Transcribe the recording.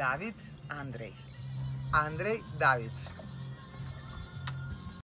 David Andrej. Andrej David.